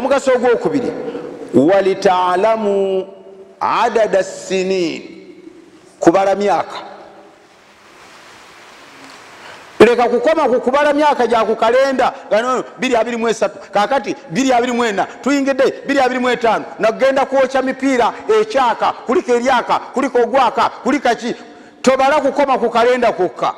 omugaso ogwokubiri walitaalamu adada sinin kubala myaka. Leka kukoma ku kubala myaka gyaku kalenda 223 kakati 224 tuyingidde 225 nagenda kwokya mipiira ekyaka kuliko eryaka kuliko ogwaka kulikaki tobala kukoma ku kalenda kwokka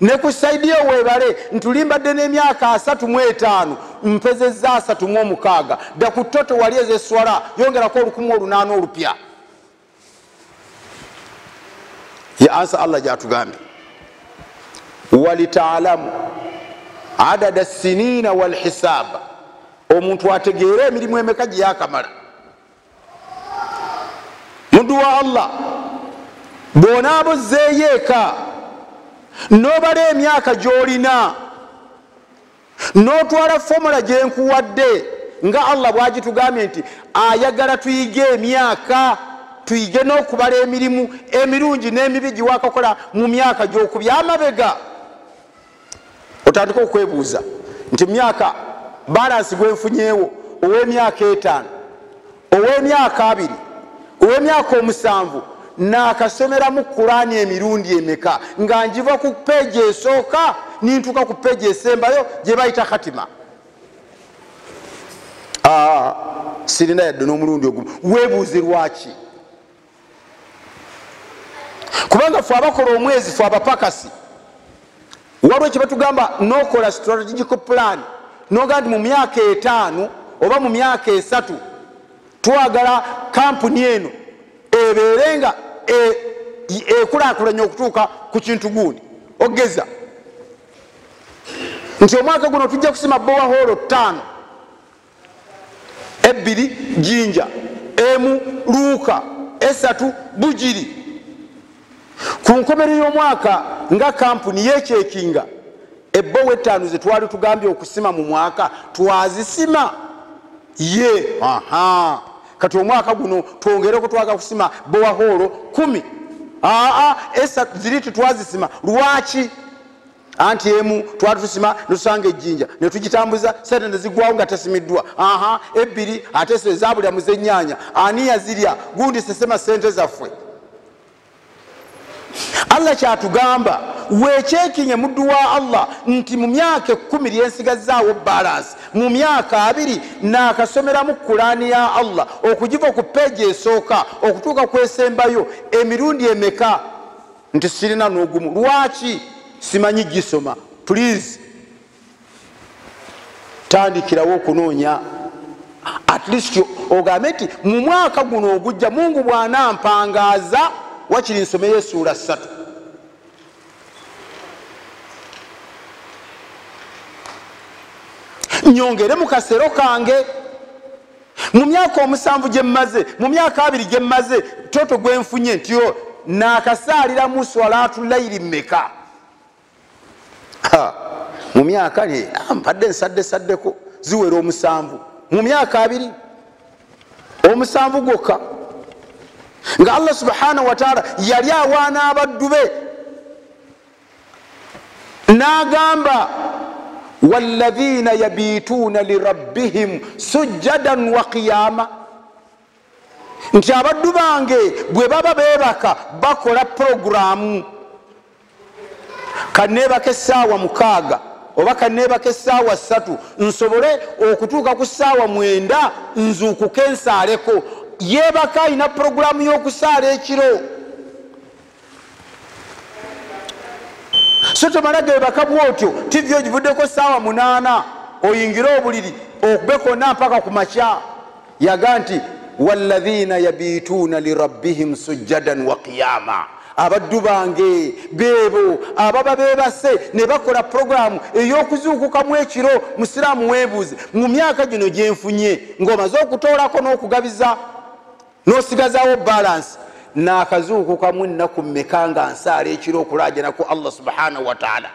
ne ku saidi yo webale ntulimbadde n'emyaka 35 mpezeza 36 dda ku toto wali ezeswala yongerako olukumu olunaana olupya. Ye ansa allah gyatugambye. Walitaalamu adada sinina walhisaaba omuntu ategeere emirimu emeka gye yakamala muddu wa allah bw'onaaba ozzeeyo eka nobala emyaka gyolina notwala fomula gyenkuwadde nga allah bwagitugambye nti ayagala tuyige emyaka tuyige n'okubala emirimu emirungi n'emibi giwakakola mu myaka gyokubya amabega. Otandika okwebuuza nti myaka balansi gwenfunyeewo ow'emyaka etaano ow'emyaka abiri ow'emyaka omusanvu nakasomeramu kulaani emirundi emeka? Nga njiva ku peegi esooka nintuuka ku peegi esembayo gye bayita katima sirina yadde n'omulundi ogumu. Weebuuze lwaki? Kubanga fe abakola omwezi fe abapakasi waliwo ekyebatugamba nokola strategical plan noga nti mu myaka etaano oba mu myaka esatu twagala kampuni eno ebeere nga ekulakulanya okutuuka ku kintu gundi. Ogeza nti omwaka guno tujja kusima bowaholo ttaano. Ebbiri jinja. Emu luuka. Esatu bugiri ku nkomero y'omwaka nga kampuni yekyekinga ebbowa ettaano zetwali tugambye okusima mu mwaka twazisima. Ye aha kati omwaka guno twongereko twaga kusima bowaholo kumi. Aa esatu ziri tetwazisima lwaki? Anti emu twali tusima netusanga ejjinja netugitambuza sente nezigwawo nga tesimiddwa. Aha ebbiri ate so ezabulya muzenyanya ani yazirya? Gundi sesema sente zaffe allah kyatugamba wekyekinye muddu wa allah nti mu myaka ekumi lyensigazaawo balansi mu myaka abiri nakasomeramu kulaani ya allah okugiva ku peegi esooka okutuuka kwesembayo emirundi emeka? Nti sirina n'ogumu. Lwaki? Simanyi gisoma. Please tandikirawo okunoonya at least ogambe nti mu mwaka guno ogujja mungu bw'anampangaaza wakiri nsomeyo esuula ssatu. Nyongere mu kasero kange. Mu myaka omusanvu gye mmaze mu myaka abiri gye mmaze toto gwenfunye ntyo nakasaaliramu swalaatu layiri mmeka? Mu myaka mpadde nsadde saddeko ziwera omusanvu. Mu myaka abiri omusanvu gwokka nga allah subhanahu wataala yali awaana abaddu be. N'agamba walladhina yabituuna lirabbihim sujjadan wa qiyama nti abaddu bange bwe baba beebaka bakola puroguramu kaneebaka essaawa mukaaga oba kaneebaka essaawa ssatu nsobole okutuuka ku ssaawa mwenda nzuukuke nsaaleko yeebaka alina puroguramu y'okusaala ekiro. So tomala geebaka bwotyo tivi ogivuddeko saawa munaana oyingire obuliri okube konna mpaka ku makya. Yaga nti walladhina yabituuna lirabbihim sujjadan wa qiyama abaddu bange beebo ababa beebase ne bakola puroguramu ey'okuzuukukamu ekiro musiraamu weebuuze. Mu myaka gino gyenfunye ng'omaze okutoolako n'okugabiza n'osigazawo balansi nakazuukukamu ennaku mmeka nga nsaala ekiro okulajana ku allah subhanahu wataala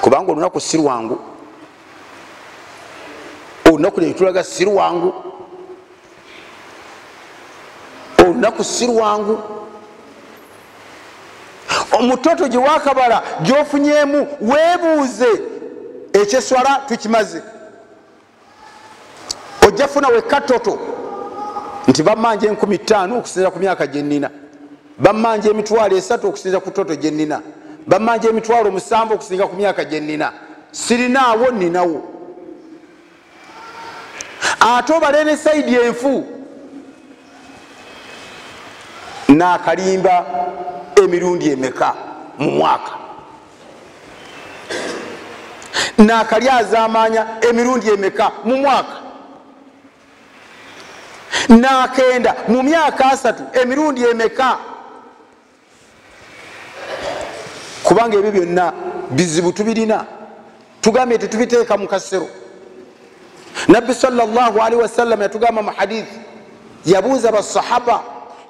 kubanga olunaku si lwangu. Olunaku netulaga si lwangu. Olunaku si lwangu. Omutoto gye wakabala gyofunyemu weebuuze ekyeswala tukimaze ojja funa wekatoto nti bamanja enkumi ttaano okusinza ku myaka gyenina bamanja emitwalo esatu okusinza ku toto gyenina bamanja emitwalo musanvu okusinga ku myaka gyenina sirinaawo ninawo. Ate obale ne saidi enfu nakalimba emirundi emeka mu mwaka? Nakali azamanya emirundi emeka mu mwaka nakenda. Mu myaka asatu emirundi emeka? Kubanga ebyo byonna bizibu tubirina. Tugambye tetubiteeka mu kasero. Nabbi salli wasallam yatugamba mu hadithi yabuuza basahaba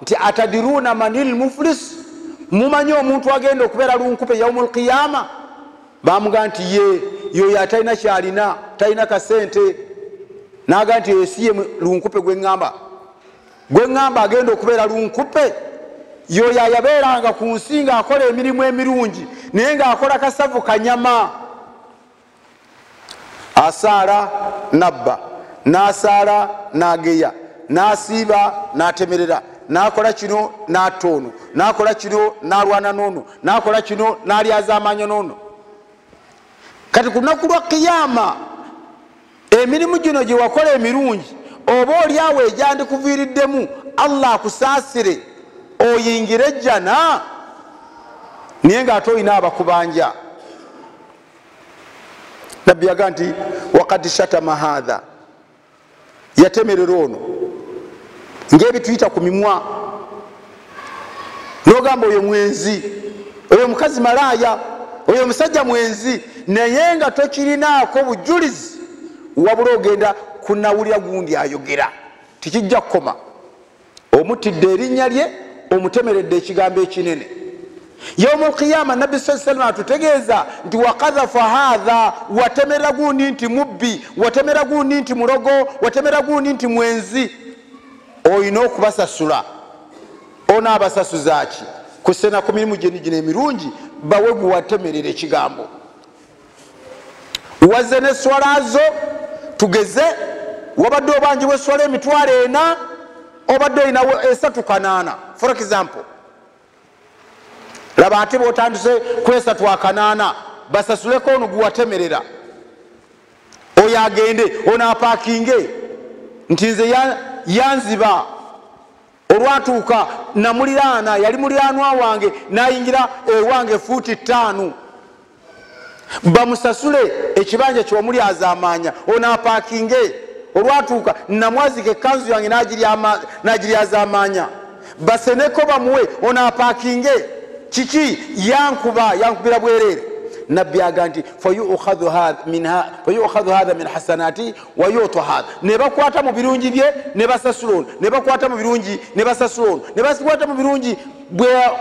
nti atadiruna mani lmuflis mumanyi omuntu agenda okubeera lunkupe yaumu lqiyama bamugaa nti ye yoyo atalina kyalina talina kasente. Naga nti yesiye lunkupe gweŋŋamba gweŋŋamba agenda okubeera lunkupe. Yoyo ayabeeranga ku nsi ngaakola emirimu emirungi naye ngaakola kasavu kanyama asaala nabba nasaala nageya nasiiba natemerera nakola kino natta ono nakola kino nalwana noono nakola kino nalyazamanya noono kati ku lunaku lwa kiyama emirimu gino gyewakola emirungi oba oliawo egyandikuviiriddemu allah akusaasire oyingire ejjana naye ngaate olina abakubanja. Nabbi yaga nti wakad shatama hatha yatemerera ono. Ngaebituyita ku mimwa. Nogamba oyo mwenzi. Oyo mukazi malaya oyo musajja mwenzi. Naye nga tokirinaako bujulizi wabula ogenda kunawulira gundi ayogera. Tikijja kukoma. Omutidde erinnya lye omutemeredde ekigambo ekinene. Yaumu lqiyama nabbi sa salama atutegeeza nti wakadhafa hatha watemera gundi nti mubbi watemera gundi nti mulogo watemera gundi nti mwenzi. Olina okubasasula. Onaabasasuzaki kusena ku mirimu geni gino emirungi bawe gwewatemerera ekigambo. Wazze neswalazo tugeze wabadde obanji bweswala emitwalo ena obadde olinawo esatu kanaana. For example laba ate botandise kwesatu akanaana basasuleko ono gwewatemerera oyo agende ono apakinge nti nze yanziba. Olwatuuka namuliraana yali muliranwa wange nayingira ewange fuuti ttaanu. Bamusasule ekibanja kyewamuli azamanya ono apakinge olwatuuka namwazika ekanzu yange nagiryazamanya baseneko bamuwe ono apakinge. Kiki? Yankuba yankubira bwerere. Nabbi aga nti fayukhadhu hatha min hasanati wayuta hatha nebakwata mu birungi bye nebasasula ono. Nebakwata mu birungi nebasasula ono. Nebakwata mu birungi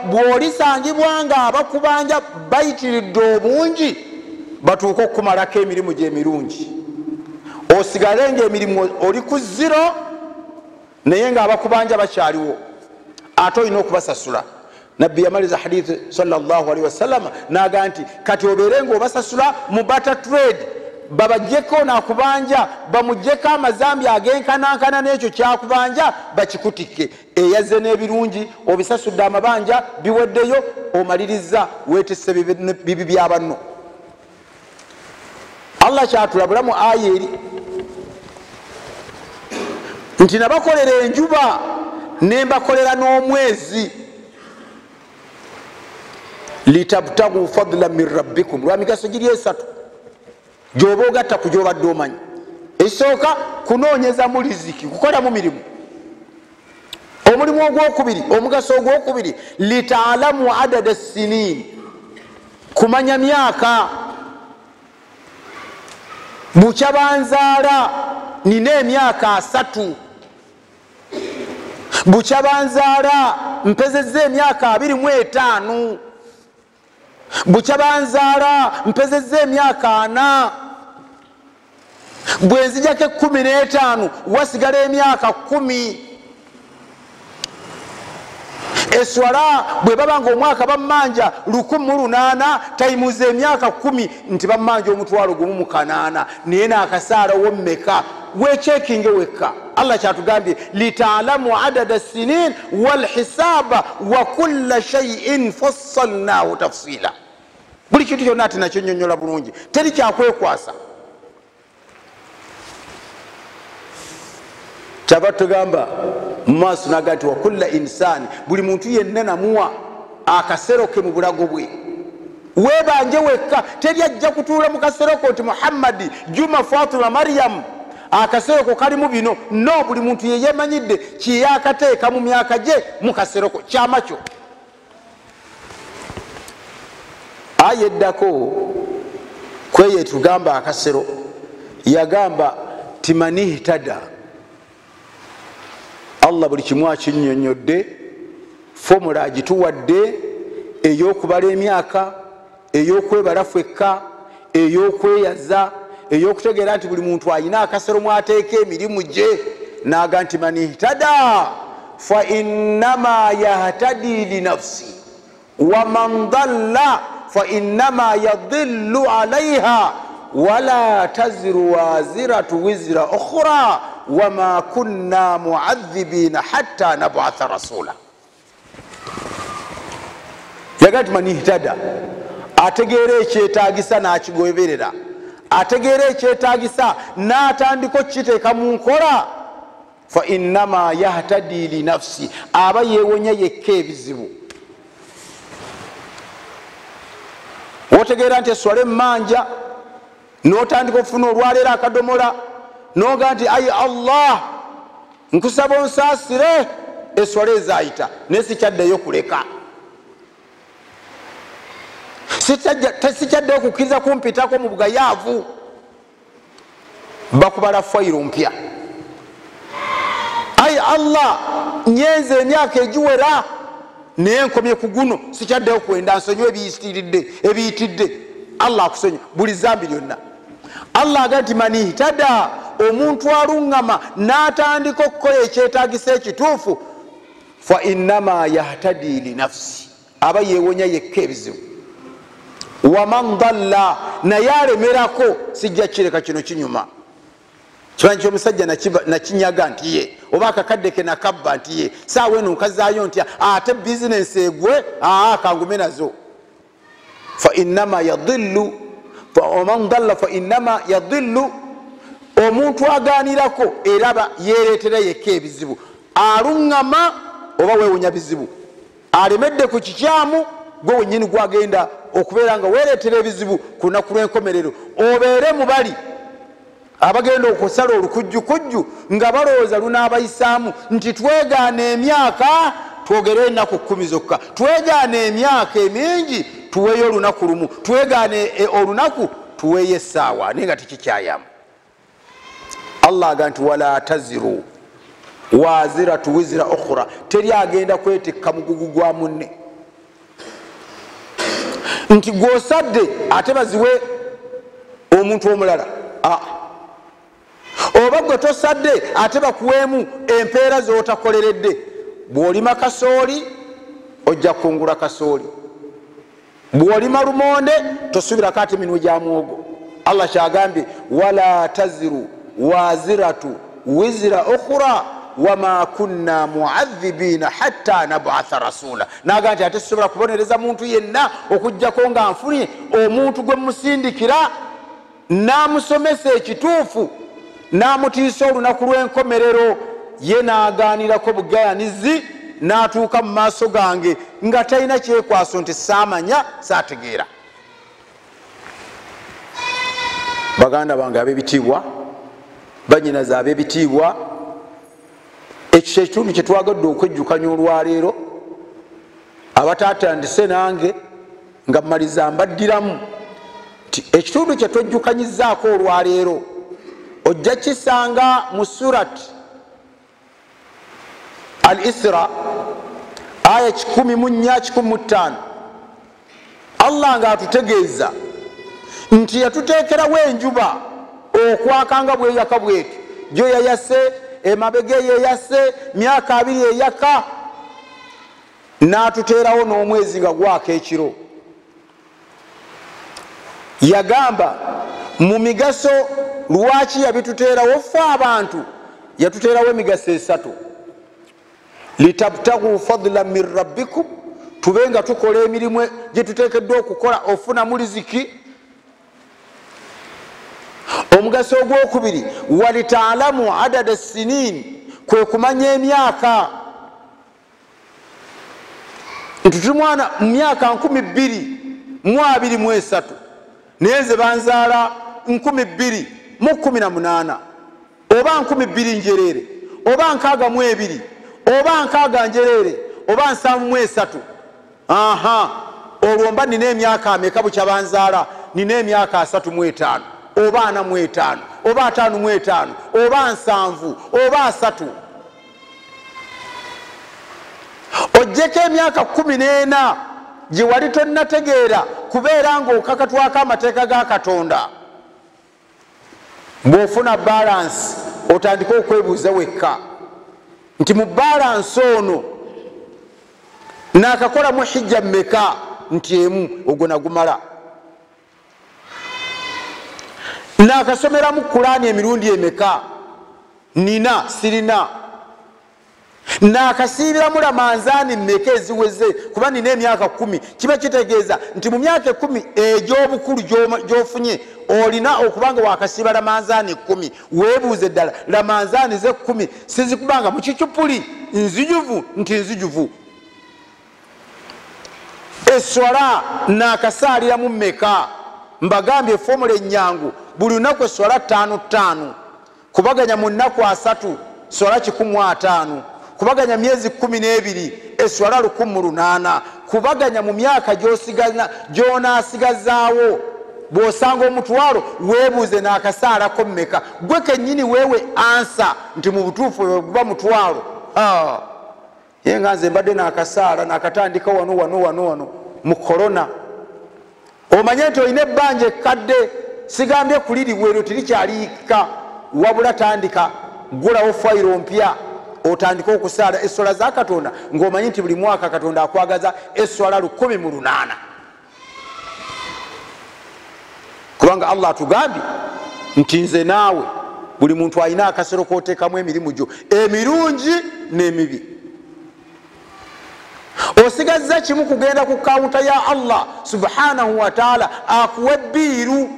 bwolisangibwa nga abakubanja bayitiridde obungi. Batuuke okukumalako emirimu gyemirungi osigale nga emirimu oli ku ziro naye nga abakubanja bakyaliwo. Ate olina okubasasula. Nabbi yamaliza hadithi salli wasalama naga nti kati obeere nga obasasula mu bata trade. Babajjeko nakubanja bamugjeko amazambi agenkanankana nekyo kyakubanja bakikutikke eyazze n'ebirungi obisasudde amabanja biweddeyo omaliriza wetese bibi byabanno allah kyatulabula mu aya eri nti nabakolera enjuba nembakolera n'omwezi. Litabtagu fadla min rabbikum. Lwa migaso giri esatu. Gyoba ogatta ku gyobadde omanyi. Ekisooka kunoonyeza mu liziki kukolamu mirimu. Omulimu ogwokubiri omugaso ogwokubiri litaalamu adada sinin kumanya myaka. Bukyabanzaala nina emyaka asatu bucya banzara mpezeze emyaka abiri mu etaanu bucya banzara mpezeze emyaka ana. Bwenzijako ekkumi n'etaano wasigala emyaka kumi eswala bwe baba nga omwaka bamumanja lukumi mu lunaana tayimuza emyaka kumi nti bamumanja omutwalo gumu mu kanaana. Naye naakasaalawo mmeka wekyekinge wekka. Allah kyatugambye litaalamu adada sinin walhisaba wa kulla shaiin fassalnahu tafsila buli kintu kyonna ati nakyo nyonyola bulungi. Teri kyakwekwasa kyava tugamba mumaaso naga nti wakulla insani buli muntu yenna namuwa akasero ke mu bulago bwe. Webanje wekka teri ajja kutuula mu kaseroko nti muhammadi juma fatima maryamu akaseroko kalimu bino. No buli muntu yeyemanyidde kiyakateeka mu myaka gye mu kaseroko kyama kyo. Aya eddako kweye tugamba akasero yagamba timanihtada allah buli kimu akinyonyodde fomula agituwadde eyokubala emyaka eyokwebala fwekka eyokweyaza eyokutegeera nti buli muntu ayina akasero mwateeka emirimu gye naga nti manihtada fainama yahtadi linafsi waman dalla fainama yadillu alaiha wala taziru waziratu wizira ukhra wama kunna muadhibina hatta nabatha rasula yaga ti manihtada ategeera ekyetagisa nakigoberera. Ategeera ekyetagisa natandika okukiteeka mu nkola. Fainama yahtadi linafsi aba yewonya yekka ebizibu. Wotegeera nti eswala emanja notandika okufuna olwaleero akadomola noga nti ayi allah nkusaba onsaasire. Eswala ezayita naye sikyaddeyo kuleka. Sikyaddeyo kukkiriza kumpitako mu bugayaavu. Bakubala fayiro mpya. Ayi allah nyenza emyaka egiwera naye nkomye ku guno. Sikyaddeyo kwenda nsonyiwa ebiyitidde. Allah akusonyi buli zambi lyonna allah aga nti manihtada omuntu aluŋŋama n'atandika okukola ekyetagisa ekituufu fainama yahtadi linafsi aba yewonya yekka ebizibu. Waman dalla naye alemerako sijja kireka kino kinyuma. Kimanyi kyomusajja nakinyaga nti ye oba akakadde ke nakabba nti ye saawa eno nkazaayo ntya ate bizinesi egwe aa kangume nazo. Fainama yadillu waman dalla fainama yadillu omuntu aganirako eraba yeretera yekka ebizibu. Aluŋŋama oba wewonya bizibu. Alemedde ku kikyamu gwe wenyini gwagenda okubeera nga weretera ebizibu ku lunaku lwenkomerero. Obeere mubali abagenda okusala olukujjukujju nga balowooza lunaabayisaamu nti twegaana emyaka twogere enaku kumi zokka. Twegaana emyaka emingi tuweeyo olunaku lumu. Twegaana olunaku tuweeyo essaawa naye nga tikikyayamu allah aga nti wala taziru waziratu wizira ukhura teri agenda kwetikka mugugu gwa munne. Nti gwosadde ate baziwe omuntu omulala oba gwe tosadde ate bakuweemu empeera zotakoleredde bwolima kasooli ojja kungula kasooli bwolima lumonde tosubirako ate minwe gya mwogo. Allah kyagambye wala taziru waziratu wizira ukhura wama kunna muadhibina hatta nabatha rasula. Naga nti ate sisobola kubonereza muntu yenna okugjako nga nfunye omuntu gwe musindikira namusomesa ekituufu namutiisa olunaku lwenkomerero ye naganirako bugayanizi natuuka mu maaso gange nga talina kyekwaso nti samanya sategeera baganda bange abebitiibwa banyinaza abebitiibwa ekyo kyekitundu kyetwagadde okwejjukanya olwaleero abatatandise nange nga mmaliza mbaddiramu. Nti ekitundu kyetwejjukanyizaako olwaleero ojja kisanga mu surat al isra aya 14 allah nga atutegeeza nti yatuteekerawo enjuba okwakanga bweyaka bweti gyo yayase emabega eyeyase myaka abiri eyaka natuteerawo n'omwezi nga gwaka ekiro. Yagamba mu migaso lwaki yabituteerawo? Fe abantu yatuteerawo emigaso esatu litabtagu fadla min rabbikum tube nga tukola emirimu gyetuteekeddwa okukola ofuna muliziki omugaso ogwokubiri walitaalamu adada sinin kwe kumanya emyaka. Nti tuli mwana mu myaka 2223 naye nze banzaala 218 oba 22 njereere oba 62 oba 6 njereere oba 73 aha. Olwo mba nina emyaka ameka bukya banzaala? Nina emyaka 35 oba 45 oba 55 oba 7 oba 3 ojjeko emyaka 14 gye wali tonnategeera kubeera ngaokakatwako amateeka ga katonda. Bwofuna balansi otandike okwebuuza wekka nti mu balansi ono nakakolamu hijja mmeka nti emu ogwo nagumala? Nakasomeramu kulaani emirundi emeka? Nina sirina nakasiibiramu lamanzaani mmeka eziweze kuba nina emyaka kumi. Kiba kitegeeza nti mu myaka ekumi egyobukulu gyofunye olina okuba nga wakasiiba lamanzaani kumi. Weebuuze ddala lamanzaani ze kumi. Sizikubanga mukicupuli nzijuvu nti nzijuvu. Eswala nakasaaliramu mmeka. Mbagambye efomula enyangu buli lunaku eswala ttaano ttaano. Kubaganya mu nnaku asatu swala kikumu ataano kubaganya myezi kumi n'ebiri eswala lukumu lunaana. Kubaganya mu myaka gyonasigazaawo bwosanga omutwalo weebuuze nakasaalako mmeka? Gwe kenyini weewe ansa nti mu butuufu guba mutwalo. Ye nga nze mbadde nakasaala nakatandika wano wano wano wano mu korona omanye nti olina ebbanja ekkadde sigambye kuliriwa eryo terikyaliika wabula tandika gulawo fayiro mpya otandike okusaala eswala za katonda ngaomanyi nti buli mwaka katonda akwagaza eswala 1 mu 8 kubanga allah atugambye nti nze naawe buli muntu alina akasero koteekamu emirimu gyo emirungi n'emibi. Osigazza kimu kugenda ku kawunta ya allah subhanahu wataala akuwa ebbiiru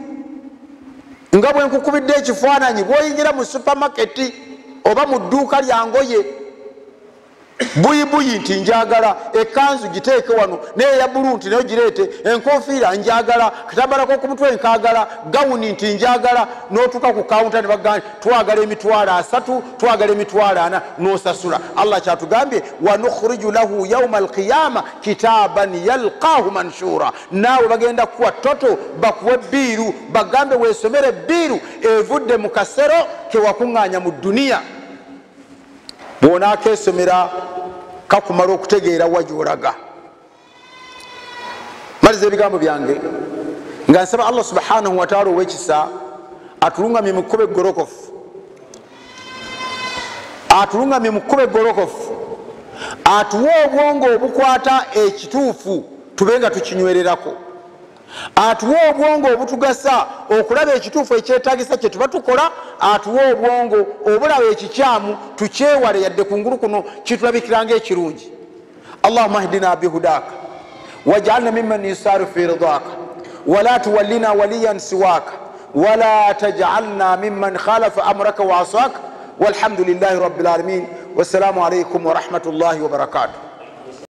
nga bwe nkukubidde ekifaananyi bwoyingira mu supamaketi oba mu dduuka lyangoye buyibuyi nti njagala ekanzu giteeke wano neeya bulu nti nayo gireete enkofiira njagala katambalako ku mutwe nkagala gawuni nti njagala notuuka ku kawunta ne bagamba twagala emitwalo asatu twagala emitwalo ana nosasula. Allah kyatugambye wanukhriju lahu yauma alqiyama kitaban yalqahu manshura. Naawe bagenda kuwa toto bakuwe biiru bagambe weesomere biiru evudde mu kasero kewakuŋŋanya mu duniya bwonakesomera kakumala okutegeera wa gyolaga. Maliza ebigambo byange? Nga nsaba allah subhanahu wataala owekisa atulungamye mukuba egolokofu atulungamye mukuba egolokofu atuwe obwongo obukwata ekituufu tube nga tukinywererako atuwe obwongo obutugasa okulaba ekituufu ekyetagisa kyetuba tukola atuwa obwongo obulaba ekikyamu tukyewale yadde kungulu kuno kitulabikiranga ekirungi. Allahuma hdina bihudaka wajalna miman yusaru fi ridaka wala tuwallina waliyan siwaka wala tajalna miman khalafa amraka waasaka rabi lalamin wassalamu alaikum warahmatullahi wabarakatuh